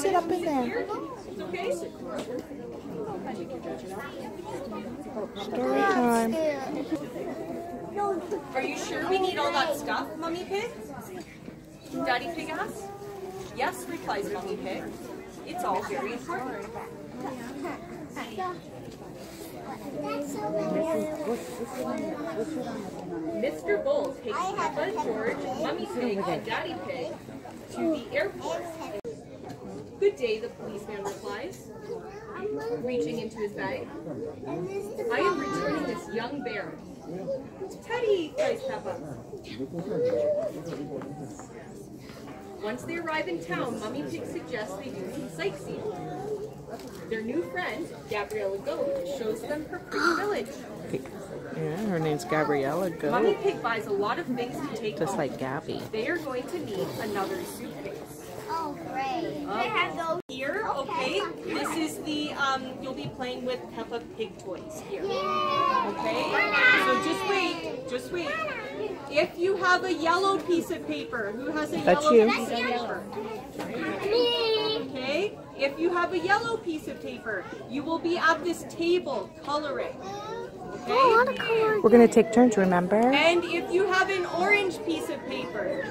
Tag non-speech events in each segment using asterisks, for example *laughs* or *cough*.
sit up in there. Story time. Are you sure we need all that stuff, Mummy Pig? Daddy Pig asks. Yes, replies Mummy Pig. It's all very important. Mr. Bull takes Peppa, George, Mummy Pig, and Daddy Pig to the airport. Good day, the policeman replies, reaching into his bag. I am returning this young bear. Teddy, cries Peppa. Once they arrive in town, Mummy Pig suggests they do some sightseeing. Their new friend, Gabriella Goat, shows them her pretty village. Yeah, her name's Gabriella Goat. Mummy Pig buys a lot of things to take Just home. like Gabby. They are going to need another suitcase. Oh, great. Can I have those here? Okay. This is the um. You'll be playing with Peppa Pig toys here. Okay. So just wait. Just wait. If you have a yellow piece of paper, who has a That's yellow you. piece of paper? Me. Okay. If you have a yellow piece of paper, you will be at this table coloring. Okay. We're gonna take turns, remember? And if you have an orange piece of paper,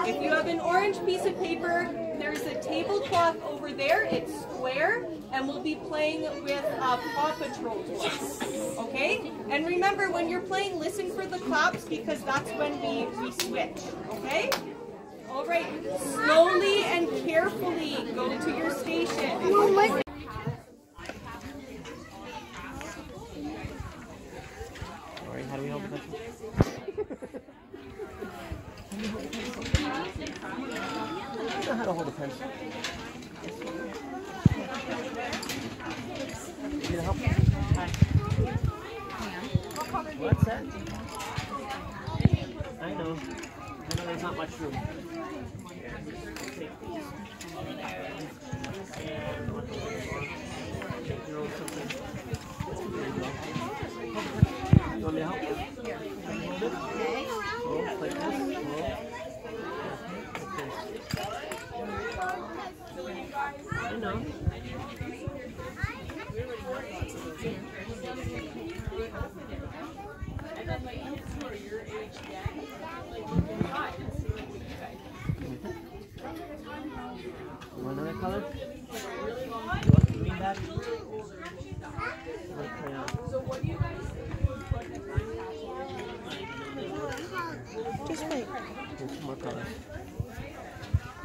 if you have an orange piece of paper, there's a tablecloth over there. It's square, and we'll be playing with uh, Paw Patrol toys. Okay? And remember, when you're playing, listen for the claps because that's when we, we switch. Okay? All right. Slowly and carefully go to your station. Alright, how do we hold the pencil? I how to hold a pencil. Need help? What's that? I know. I know there's not much room one Take your own something. There you go. Hold the pencil. You want me to help? Hold it. Hold, like this. Hold. I know. You want another color? You want the green back? Like crayon. Just wait. Here's some more colors.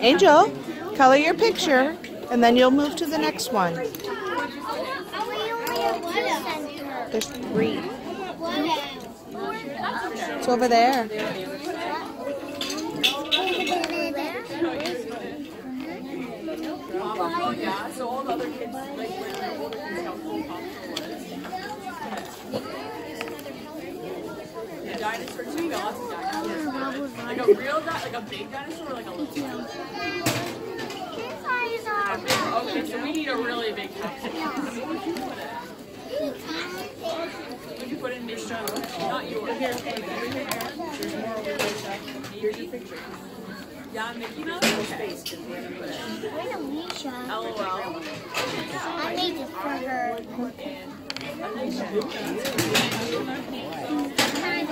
Angel, color your picture, and then you'll move to the next one. There's three. It's over there. Yeah, so all the other kids, like, when they're older kids, how cool Paw Patrol is. The dinosaur too, we got lots of dinosaurs. Like a real di- like a big dinosaur or like a little Okay, so we need a really big dinosaur. We can put in Misha, not yours. More. Here's your picture. Yeah, Mickey Mouse? Okay. Where's Alicia? LOL. I made this for her.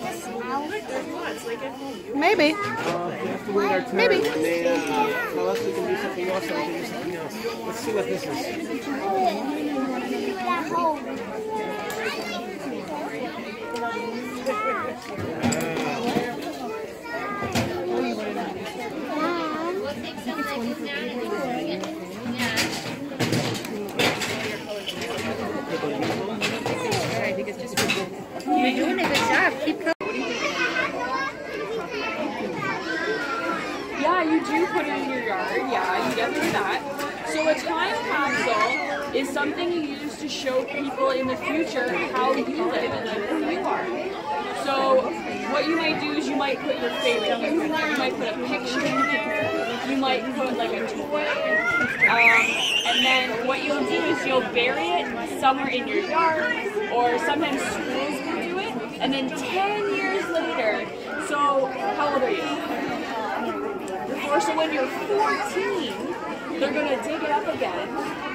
this? Maybe. Maybe. Let's see what this is. At home. You're doing a good job. Keep going. Yeah, you do put it in your yard. Yeah, you get through that. So a time capsule is something you use to show people in the future how you live and who you are. So what you might do is you might put your favorite. You might put a picture in there. You might put like a toy. Um, and then what you'll do is you'll bury it somewhere in your yard, or sometimes schools will do it. And then 10 years later, so how old are you? So when you're 14, they're gonna dig it up again,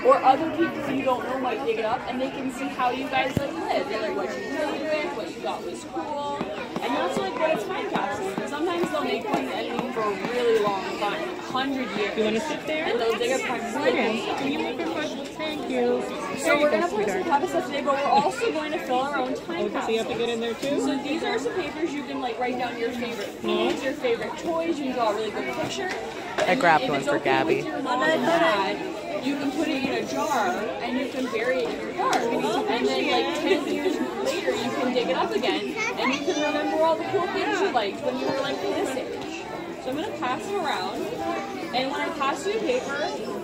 or other people you don't know might dig it up, and they can see how you guys like live. They're like what you played with, what you thought was cool, and you also like what a time capsule. Because sometimes they'll make one editing for a really long time, like hundred years. You wanna sit there? And they'll dig up time really Can you make a question? Thank you. So we're gonna play some Peppa stuff today, but we're also going to fill our own time So you have to get in there too? So these are some papers you can like write down your favorite foods, your favorite toys. You can draw a really good picture. I grabbed one for Gabby. with your mom and dad, you can put it in a jar and you can bury it in your yard. Oh, and then like 10 years later, you can dig it up again and you can remember all the cool things you liked when you were like this age. So I'm gonna pass them around. And when I pass you paper,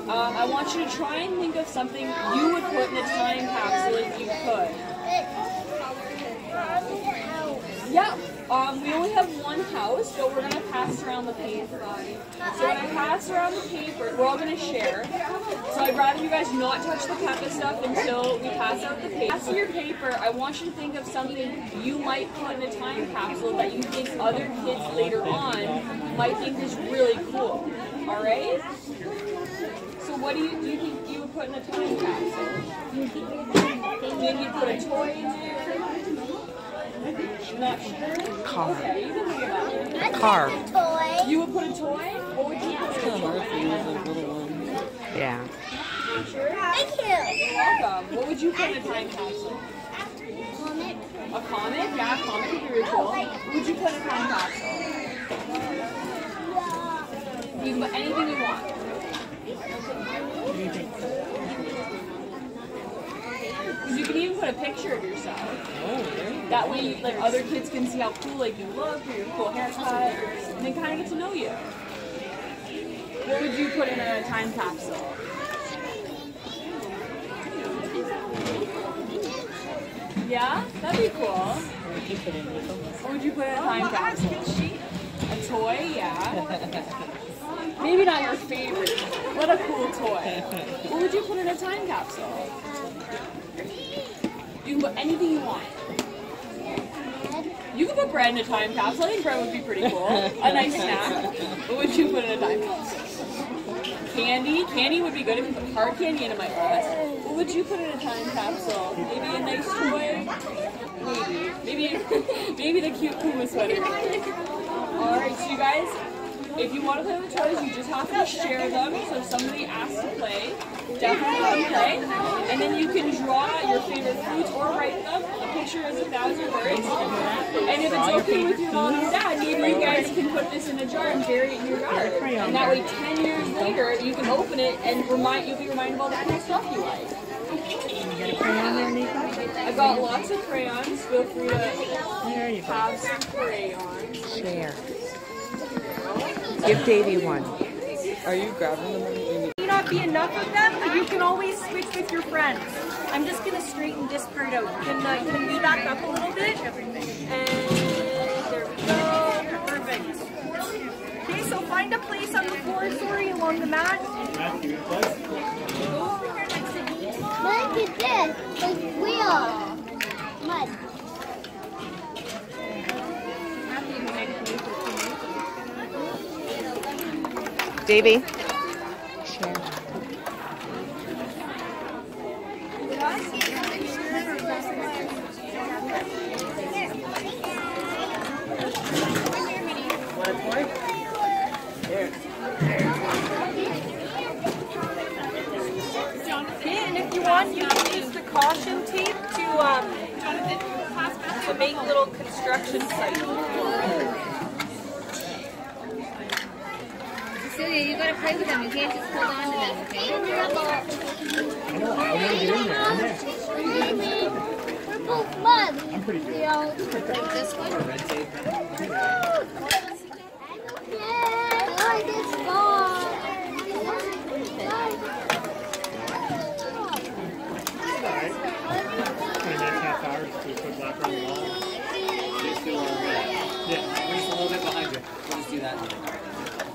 um, I want you to try and think of something you would put in a time capsule if you could. Yeah. Um, we only have one house, so we're gonna pass around the paper. So when I pass around the paper, we're all gonna share. So I'd rather you guys not touch the Peppa stuff until we pass out the paper. Pass your paper. I want you to think of something you might put in a time capsule that you think other kids later on might think is really cool. All right. So what do you do? You think you would put in a time capsule? Maybe you put a toy in there. Not sure. Car. Okay, you can think. Car. Toy. You would put a toy? What would you put in a toy? Yeah. Sure. Thank you. You're welcome. What would you put in a time capsule? Comic. A comic? Yeah, a comic would be really cool. Would you put in a time capsule? You can put anything you want. You can even put a picture of yourself. Oh, that way, like other kids can see how cool like you look, or your cool haircut, and they kind of get to know you. What would you put in a time capsule? Yeah, that'd be cool. What would you put in a time capsule? A toy, yeah. *laughs* Maybe not your favorite. What a cool toy. What would you put in a time capsule? You can put anything you want. You could put bread in a time capsule. I think bread would be pretty cool. A nice snack. What would you put in a time capsule? Candy. Candy would be good if you put hard candy in might last. What would you put in a time capsule? Maybe a nice toy? Maybe. Maybe *laughs* maybe the cute Puma sweater. Alright, so you guys, if you want to play with toys, you just have to share them. So if somebody asks to play, definitely them play. And then you can draw your favorite foods or write them. A picture is a thousand words. And if it's okay with your mom and dad, maybe you guys can put this in a jar and bury it in your yard. And that way, 10 years later, you can open it and remind you'll be reminded of all the cool stuff you like. I got lots of crayons. Feel free to have some crayons. Share. Give Davy one. Are you grabbing them? may not be enough of them, but you can always switch with your friends. I'm just gonna straighten this part out. You can, uh, you can move back up a little bit. And there we go. Perfect. Okay, so find a place on the floor, sorry, along the mat. Look at this. Like wheels. Mud. Davy. Share. Want a toy? Here. You can use the caution tape to um, to make little construction sites. gotta play with them. You can't just hold on to them, okay? I'm pretty good. Like this one? Yeah, like this. Yeah, just a little bit behind you. Just do that.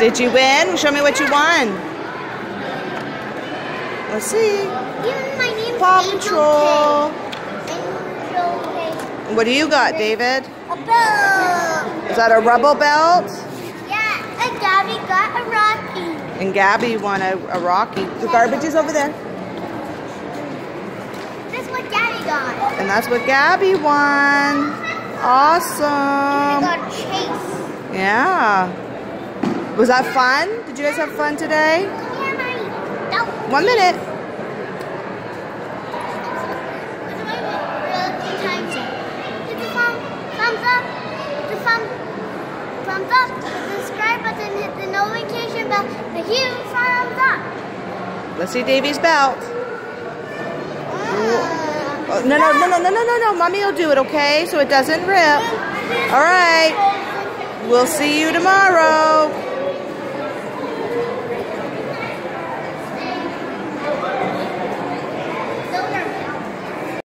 Did you win? Show me what you won. Let's see. Even my name's Paw Angel Patrol. Angel. What do you got, David? A bell. Is that a Rubble belt? Yeah, and Gabby got a Rocky. And Gabby won a, a Rocky. The garbage is over there. This what Gabby got. And that's what Gabby won. Awesome. got Chase. Yeah. Was that fun? Did you guys have fun today? One minute. Thumbs up, thumbs up, subscribe button, hit the bell, the huge thumbs up. Let's see Davy's belt. Oh, no, no, no, no, no, no, no, no. Mommy will do it, okay? So it doesn't rip. All right. We'll see you tomorrow.